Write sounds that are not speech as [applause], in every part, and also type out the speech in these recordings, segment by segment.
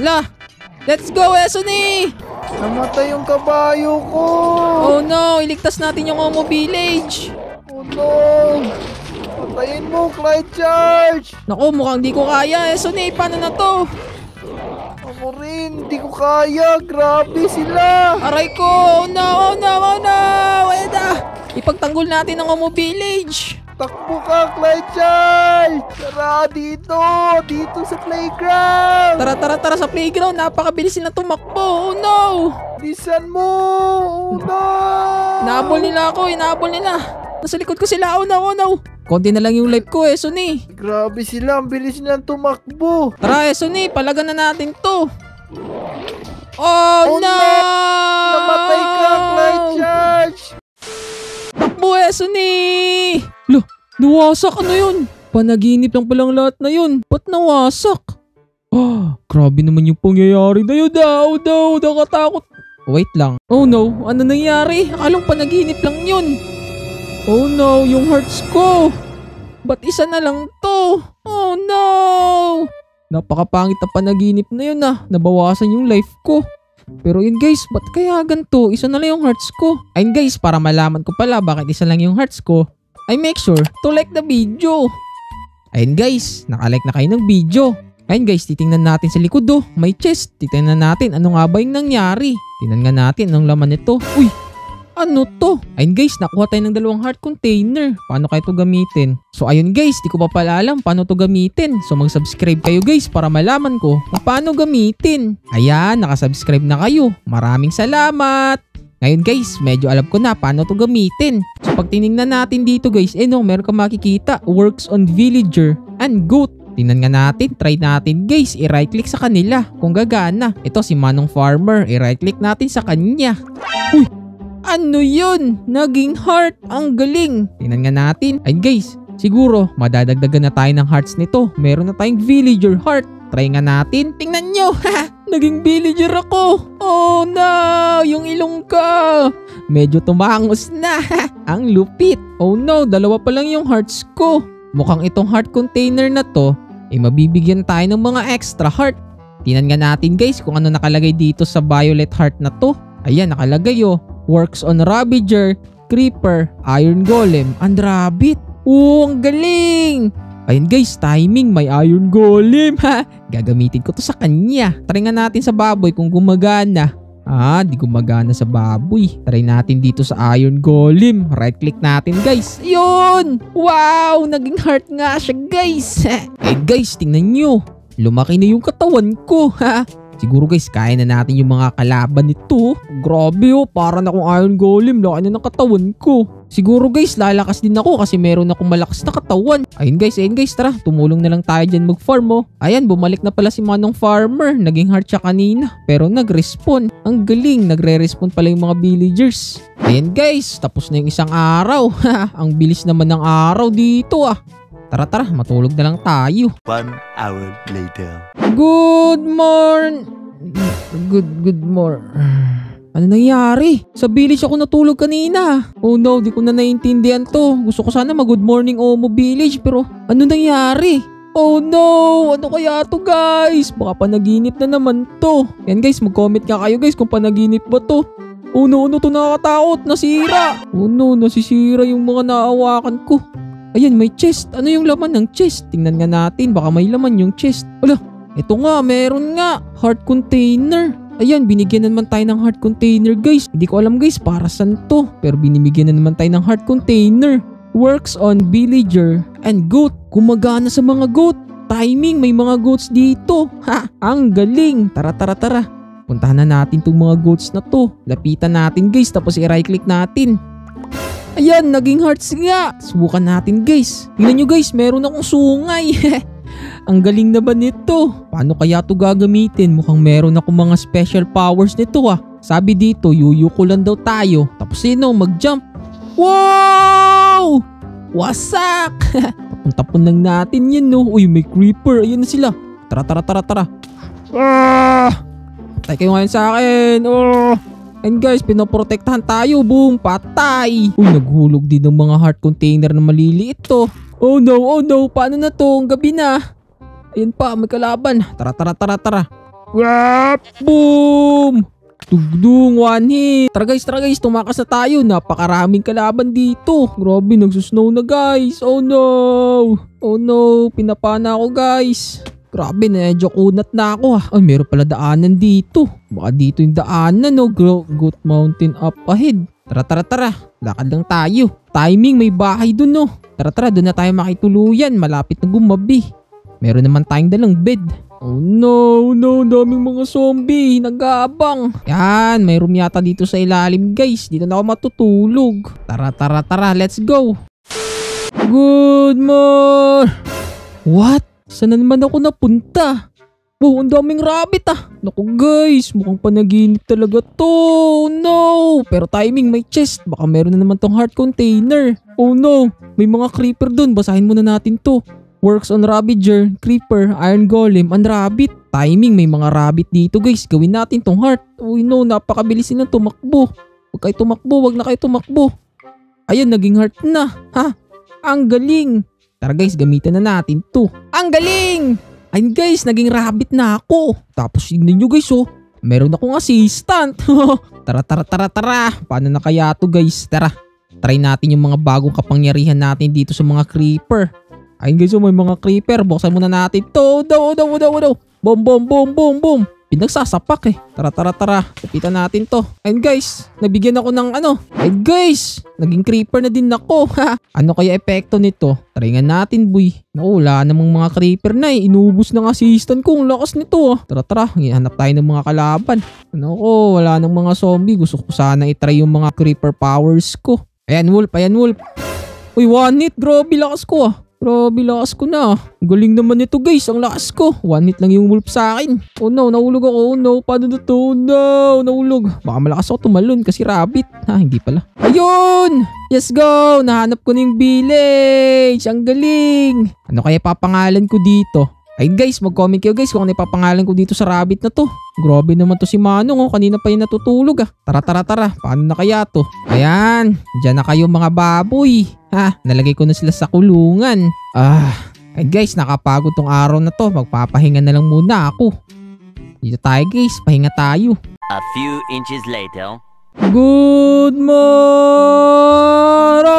La! Let's go, Esony! Namatay yung kabayo ko. Oh no, iligtas natin yung Omo Village. Oh no. Patayin mo, Clyde Charge. Naku, mukhang di ko kaya, Esony. Paano na to? Ako rin, hindi ko kaya. Grabe sila. Aray ko! Oh no! Oh no! Oh no! Wala! Ipagtanggol natin ang Omo Village. Takbo ka, Clyde. Tara, dito. Dito sa playground. Tara, tara, tara sa playground. Napakabilis sila tumakbo. Oh no! Bilisan mo. Oh no. Nahabol nila ako. Inahabol nila. Nasa likod ko sila. Oh no! Oh no! Konti na lang yung life ko, Esony. Grabe sila. Ang bilis nilang tumakbo. Tara, Esony. Palagan na natin to. Oh, Oh, no! Namatay ka, Clyde. Takbo, Esony! Lo, nawasak ano yun? Panaginip lang palang lahat na yun. Ba't nawasak? Ah, grabe naman yung pangyayari na yun. Daw, daw, nakatakot. Wait lang. Oh no, ano nangyari? Akalong panaginip lang yun. Oh no, yung hearts ko. Ba't isa na lang to? Oh no! Napakapangit na panaginip na yun ah. Nabawasan yung life ko. Pero yun guys, ba't kaya ganito? Isa na lang yung hearts ko. Ayun guys, para malaman ko pala bakit isa lang yung hearts ko, I make sure to like the video. Ayun guys, nakalike na kayo ng video. Ayun guys, titingnan natin sa likod oh. May chest. Titingnan natin ano nga ba yung nangyari. Tingnan nga natin anong laman nito. Uy! Ano to? Ayun guys, nakuha tayo ng dalawang heart container. Paano kayo to gamitin? So ayun guys, di ko pa pala alam paano to gamitin. So mag-subscribe kayo guys para malaman ko kung paano gamitin. Ayan, nakasubscribe na kayo. Maraming salamat! Ngayon guys, medyo alam ko na paano to gamitin. So pag tinignan natin dito guys, eh no, meron ka makikita. Works on villager and goat. Tingnan nga natin, try natin guys, i-right click sa kanila kung gagana. Ito si Manong Farmer, i-right click natin sa kanya. Uy, ano yun? Naging heart. Ang galing. Tingnan nga natin. Ayun guys, siguro madadagdagan na tayo ng hearts nito. Meron na tayong villager heart. Try nga natin. Tingnan nyo. [laughs] Naging villager ako. Oh no, yung ilong ko. Medyo tumangos na. [laughs] Ang lupit. Oh no, dalawa pa lang yung hearts ko. Mukhang itong heart container na to, eh mabibigyan tayo ng mga extra heart. Tingnan nga natin guys kung ano nakalagay dito sa violet heart na to. Ayan, nakalagay oh. Works on Ravager, Creeper, Iron Golem, and Rabbit. Oo, ang galing! Ayun guys, timing, may Iron Golem ha. Gagamitin ko to sa kanya. Try nga natin sa baboy kung gumagana. Ah, di gumagana sa baboy. Try natin dito sa Iron Golem. Right click natin guys. Yun! Wow! Naging heart nga siya guys. [laughs] eh guys, tingnan nyo. Lumaki na yung katawan ko ha. Siguro guys, kaya na natin yung mga kalaban nito. Grabe oh, para na akong Iron Golem. Laki na ng katawan ko. Siguro guys, lalakas din ako kasi meron akong malakas na katawan. Ayun guys, ayun guys, tara. Tumulong na lang tayo dyan mag-farm oh. Ayan, bumalik na pala si Manong Farmer. Naging heart siya kanina. Pero nag-respawn. Ang galing, nagre-respawn pala yung mga villagers. Ayan guys, tapos na yung isang araw. [laughs] Ang bilis naman ng araw dito ah. Tara tara, matulog na lang tayo. One hour later. Good morn... Good, good morn... Ano nangyari? Sa village ako natulog kanina. Oh no, di ko na naiintindihan to. Gusto ko sana mag-good morning Omo village pero ano nangyari? Oh no! Ano kaya to guys? Baka panaginip na naman to. Yan guys, mag-comment nga kayo guys kung panaginip ba to. Oh no, ano to nakakatakot? Nasira! Oh no, nasisira yung mga naawakan ko. Ayan, may chest. Ano yung laman ng chest? Tingnan nga natin, baka may laman yung chest. Wala, ito nga, meron nga. Heart container. Ayan, binigyan na naman tayo ng heart container guys. Hindi ko alam guys para saan to. Pero binibigyan na naman tayo ng heart container. Works on villager and goat. Gumagana sa mga goat. Timing, may mga goats dito. Ha, ang galing. Tara, tara, tara. Puntahan na natin tong mga goats na to. Lapitan natin guys, tapos i-right click natin. Ayan, naging hearts nga. Subukan natin guys. Tingnan nyo guys, meron akong sungay. [laughs] Ang galing na ba nito? Paano kaya to gagamitin? Mukhang meron ako mga special powers nito ah. Sabi dito, yuyuko lang daw tayo. Tapos sino, mag-jump. Wow! Wasak! [laughs] Tapon-tapon lang natin yan no. Uy, may creeper. Ayun na sila. Tara, tara, tara, tara. Ah! Patay kayo ngayon sa akin. Oh! And guys, pinoprotektahan tayo. Boom! Patay! Uy, naghulog din ng mga heart container na maliliit to. Oh no, oh no. Paano na to? Ang gabi na. Ayun pa, may kalaban. Tara, tara, tara, tara. Wap! Boom! Tugdung, one hit. Tara guys, tara guys, tumakas na tayo. Napakaraming kalaban dito. Grabe, nagsusnow na guys. Oh no! Oh no, pinapana ako guys. Grabe, medyo kunat na ako ha. Ay, meron pala daanan dito. Baka dito yung daanan no. Gro- Goat Mountain up ahead. Tara, tara, tara. Lakad lang tayo. Timing, may bahay dun no. Tara, tara, dun na tayo makituluyan. Malapit na gumabi. Meron naman tayong dalang bed. Oh no, no, daming mga zombie, nag-aabang. Yan, may room yata dito sa ilalim guys. Dito na ako matutulog. Tara, tara, tara, let's go. Good morning. What? Saan na naman ako napunta? Oh, ang daming rabbit ah. Naku guys, mukhang panaginip talaga to. Oh, no. Pero timing, may chest. Baka meron na naman tong heart container. Oh no, may mga creeper dun. Basahin muna natin to. Works on Ravager, Creeper, Iron Golem, and Rabbit. Timing, may mga rabbit dito guys. Gawin natin tong heart. Uy no, napakabilis nilang tumakbo. Huwag kayo tumakbo, huwag na kayo tumakbo. Ayun, naging heart na. Ha? Ang galing. Tara guys, gamitan na natin to. Ang galing! Ayun guys, naging rabbit na ako. Tapos tignan nyo guys oh. Meron akong assistant. [laughs] tara, tara, tara, tara. Paano na kaya to guys? Tara. Try natin yung mga bagong kapangyarihan natin dito sa mga creeper. Ayun guys, oh, may mga creeper. Buksan muna natin to. Daw, daw, daw, daw. Boom, boom, boom, boom, boom. Pinagsasapak eh. Tara, tara, tara. Kapitan natin to. Ayun guys, nabigyan ako ng ano. Ayun guys, naging creeper na din ako. [laughs] Ano kaya epekto nito? Tringan natin boy. Naku, wala namang mga creeper na eh. Inubos ng assistant ko. Ang lakas nito ah. Tara, tara. Hanap tayo ng mga kalaban. Ano wala nang mga zombie. Gusto ko sana itry yung mga creeper powers ko. Ayan wolf, ayan wolf. Uy, one hit. Grabe lakas ko ah. Grabe lakas ko na. Galing naman nito guys, ang lakas ko. One hit lang yung wolf sa akin. Oh no, nahulog ako. Oh no, paano na to? Oh no, nahulog. Baka malakas ako tumalon kasi rabbit. Ha, hindi pala. Ayun! Let's go! Nahanap ko na yung village. Ang galing. Ano kaya papangalan ko dito? Ay guys, mag-comment kayo guys kung ano ipapangalan ko dito sa rabbit na to. Grabe naman to si Manong oh. Kanina pa yung natutulog ah. Tara tara tara. Paano na kaya to? Ayan. Diyan na kayo mga baboy. Ha, nalagay ko na sila sa kulungan. Ah. Ay guys, nakapagod tong araw na to. Magpapahinga na lang muna ako. Dito tayo guys. Pahinga tayo. A few inches later. Good morning!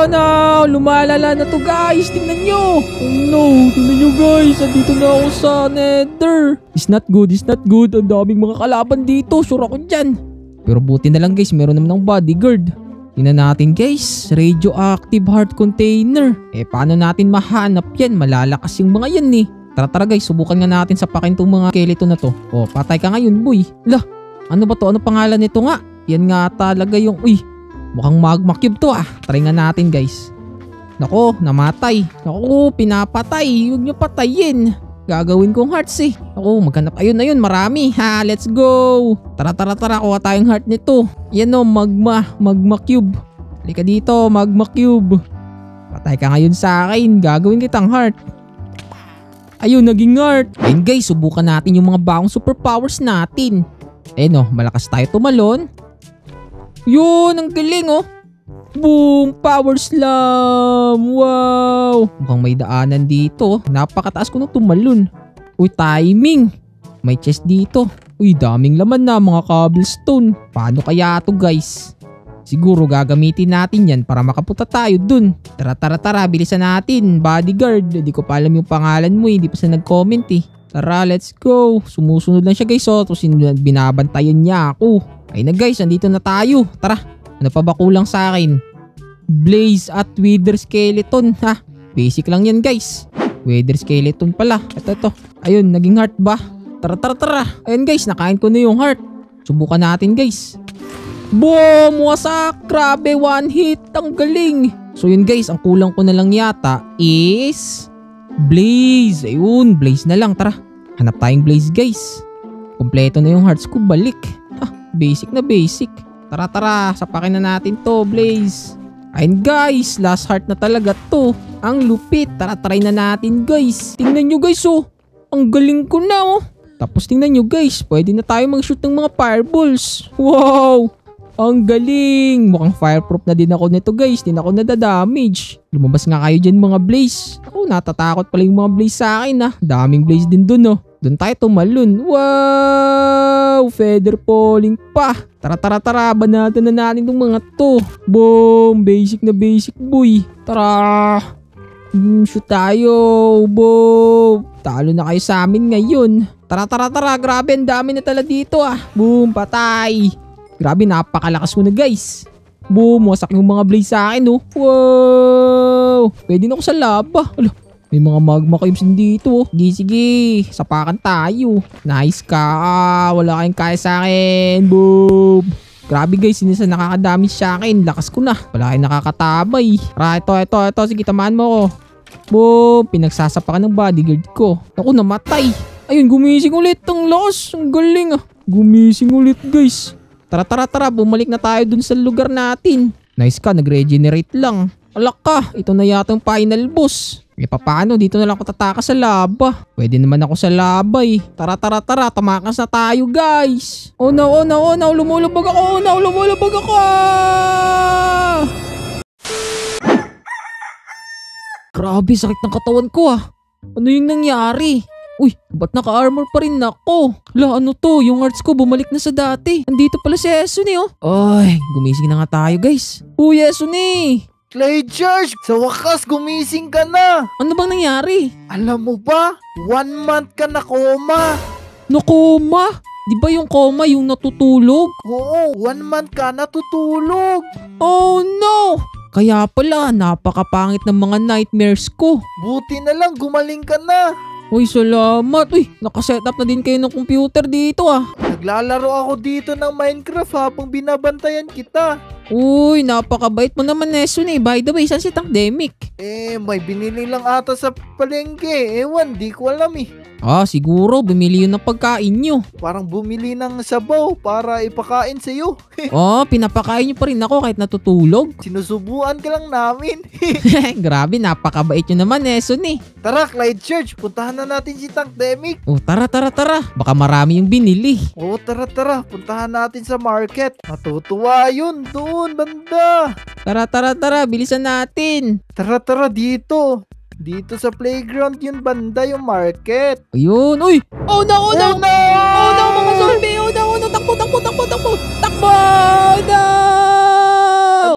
now! Lumalala na to guys! Tingnan nyo! Oh no! Tingnan nyo guys! Andito na ako sa nether! It's not good, it's not good. Ang daming mga kalaban dito. Sure ako dyan. Pero buti na lang guys, meron naman ng bodyguard. Tingnan natin guys, radioactive heart container. Eh paano natin mahanap yan? Malalakas yung mga yan eh. Tara tara guys, subukan nga natin sa pakin mga skeleton na to. Oh, patay ka ngayon boy. Lah, ano ba to? Ano pangalan nito nga? Yan nga talaga yung, uy, mukhang magma cube to ah. Try nga natin guys. Nako, namatay. Nako, pinapatay. Huwag nyo patayin. Gagawin kong hearts eh. Ako, maghanap. Ayun, ayun, marami. Ha, let's go. Tara, tara, tara. Kuha tayong heart nito. Yan o, magma. Magma cube. Halika dito, magma cube. Patay ka ngayon sa akin. Gagawin kitang heart. Ayun, naging heart. Ayun guys, subukan natin yung mga bagong superpowers natin. Ayun o, malakas tayo tumalon. Yun, ang galing oh. Boom! Power slam! Wow! Mukhang may daanan dito. Napakataas ko nung tumalon. Uy, timing! May chest dito. Uy, daming laman na mga cobblestone. Paano kaya to guys? Siguro gagamitin natin yan para makapunta tayo dun. Tara tara tara, bilisan natin. Bodyguard. Hindi ko pa alam yung pangalan mo eh. Hindi pa siya nag-comment eh. Tara, let's go. Sumusunod lang siya guys oh. Tapos binabantayan niya ako. Ay na guys, andito na tayo. Tara, ano pa ba kulang sa akin? Blaze at Wither Skeleton. Ha, basic lang yan guys. Wither Skeleton pala. Ito, ito. Ayun, naging heart ba? Tara, tara, tara. Ayun guys, nakain ko na yung heart. Subukan natin guys. Boom! Wasak! Grabe, one hit. Ang galing. So yun guys, ang kulang ko na lang yata is Blaze. Ayun, Blaze na lang. Tara, hanap tayong Blaze guys. Kompleto na yung hearts ko. Balik. Ah, basic na basic. Tara, tara. Sapakin na natin to, Blaze. Ayun guys, last heart na talaga to. Ang lupit. Tara, try na natin guys. Tingnan nyo guys oh. Ang galing ko na oh. Tapos tingnan nyo guys, pwede na tayo mag-shoot ng mga fireballs. Wow! Ang galing! Mukhang fireproof na din ako nito guys. Di na ako nadadamage. Lumabas nga kayo dyan mga blaze. Ako natatakot pala yung mga blaze sa akin ah. Daming blaze din dun oh. Doon tayo tumalun. Wow! Feather falling pa. Tara, tara, tara. Banatan na natin itong mga to. Boom! Basic na basic, boy. Tara! Hmm, shoot tayo. Boom! Talo na kayo sa amin ngayon. Tara, tara, tara. Grabe, ang dami na tala dito ah. Boom! Patay! Grabe, napakalakas mo na guys. Boom! Wasak yung mga blaze sa akin oh. Wow! Pwede na ako sa laba. Ala, may mga magma cubes dito. oh. Sige, sige. Sapakan tayo. Nice ka. Ah, wala kayong kaya sa akin. Boom. Grabe guys, sinisa nakakadami sa akin. Lakas ko na. Wala kayong nakakatabay. Tara, ito, ito, ito. Sige, tamaan mo ko. Boom. Pinagsasapakan ng bodyguard ko. Ako, namatay. Ayun, gumising ulit. Ang lakas. Ang galing ah. Gumising ulit guys. Tara, tara, tara. Bumalik na tayo dun sa lugar natin. Nice ka, nag-regenerate lang. Alak ka, ito na yata yung final boss. E paano, dito na lang ako tataka sa laba. Pwede naman ako sa laba eh. Tara, tara, tara, tamakas na tayo guys. Oh no, oh no, oh no, lumulubog ako, oh no, lumulubog ako. Grabe, sakit ng katawan ko ah. Ano yung nangyari? Uy, ba't naka-armor pa rin ako? Hala, ano to? Yung hearts ko bumalik na sa dati. Andito pala si Esuni oh. Ay, gumising na nga tayo guys. Uy, Esuni! Clay George, sa wakas gumising ka na. Ano bang nangyari? Alam mo ba, one month ka na koma. Nakoma? Di ba yung coma yung natutulog? Oo, one month ka natutulog. Oh no! Kaya pala, napakapangit ng mga nightmares ko. Buti na lang gumaling ka na. Uy, salamat. Uy, nakaset up na din kayo ng computer dito ah. Naglalaro ako dito ng Minecraft habang binabantayan kita. Uy, napakabait mo naman, Nesun eh. By the way, saan si Tangdemic? Eh, may binili lang ata sa palengke. Ewan, di ko alam eh. Ah, siguro, bumili yun ng pagkain nyo. Parang bumili ng sabaw para ipakain sa'yo. Oh, [laughs] pinapakain nyo pa rin ako kahit natutulog. [laughs] Sinusubuan ka lang namin. [laughs] Grabe, napakabait nyo naman, Nesun eh. Tara, Clyde Church, puntahan na natin si Tank Demic. Oh, tara, tara, tara. Baka marami yung binili. Oo, tara, tara, puntahan natin sa market. Matutuwa yun, doon, banda. Tara, tara, tara. Bilisan natin. Tara, tara, dito. Dito sa playground yun, banda yung market. Ayun. Uy! Oh no, oh no! Oh, no! Oh no, mga zombie! Oh no, oh no! Takbo, takbo, takbo, takbo! Takbo! No!